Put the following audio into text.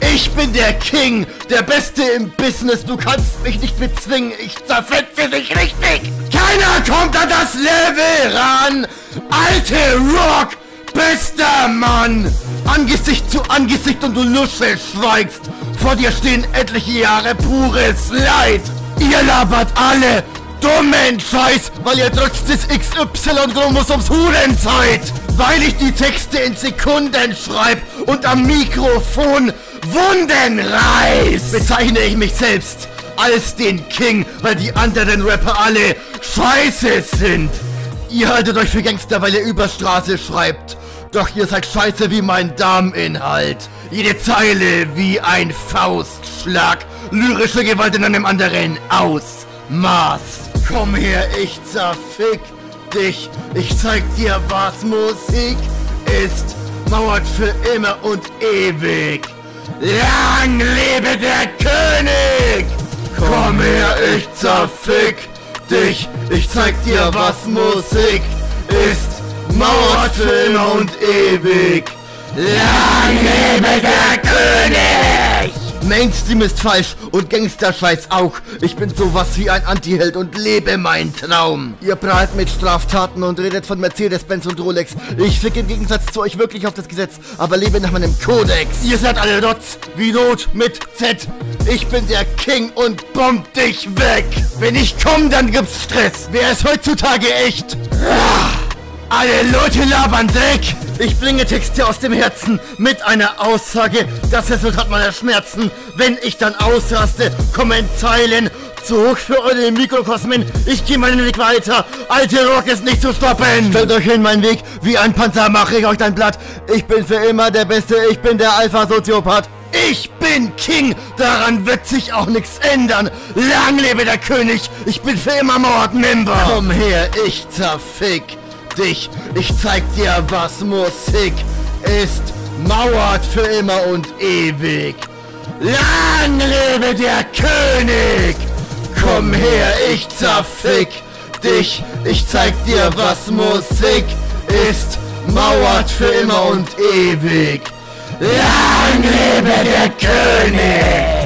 Ich bin der King, der Beste im Business. Du kannst mich nicht bezwingen. Ich zerfetze dich richtig. Keiner kommt an das Level ran. Alte Rock, bester Mann. Angesicht zu Angesicht und du Lusche schweigst. Vor dir stehen etliche Jahre pures Leid. Ihr labert alle dummen Scheiß, weil ihr trotz des XY-Chromosoms Huren seid. Weil ich die Texte in Sekunden schreib und am Mikrofon Wunden reiß, bezeichne ich mich selbst als den King, weil die anderen Rapper alle scheiße sind. Ihr haltet euch für Gangster, weil ihr Überstraße schreibt. Doch ihr seid scheiße wie mein Darminhalt. Jede Zeile wie ein Faustschlag. Lyrische Gewalt in einem anderen Ausmaß. Komm her, ich zerfick dich. Ich zeig dir, was Musik ist. Mauert für immer und ewig. Lang lebe der König! Komm her, ich zerfick dich. Ich zeig dir, was Musik ist. Mauert für immer und ewig. Lang lebe der König! Mainstream ist falsch und Gangster-Scheiß auch. Ich bin sowas wie ein Anti-Held und lebe meinen Traum. Ihr prahlt mit Straftaten und redet von Mercedes-Benz und Rolex. Ich fick im Gegensatz zu euch wirklich auf das Gesetz, aber lebe nach meinem Kodex. Ihr seid alle Dots, wie Not mit Z. Ich bin der King und bomb dich weg. Wenn ich komm, dann gibt's Stress. Wer ist heutzutage echt? Alle Leute labern Dreck! Ich bringe Texte aus dem Herzen mit einer Aussage, das Resultat meiner Schmerzen. Wenn ich dann ausraste, kommen Zeilen zu hoch für eure Mikrokosmen. Ich gehe meinen Weg weiter. Alte Rock ist nicht zu stoppen. Stellt euch in meinen Weg, wie ein Panzer mache ich euch dein Blatt. Ich bin für immer der Beste, ich bin der Alpha-Soziopath. Ich bin King, daran wird sich auch nichts ändern. Lang lebe der König, ich bin für immer Mordmember. Komm her, ich zerfick dich. Ich zeig dir, was Musik ist. Mauert für immer und ewig. Lang lebe der König! Komm her, ich zerfick dich. Ich zeig dir, was Musik ist. Mauert für immer und ewig. Lang lebe der König!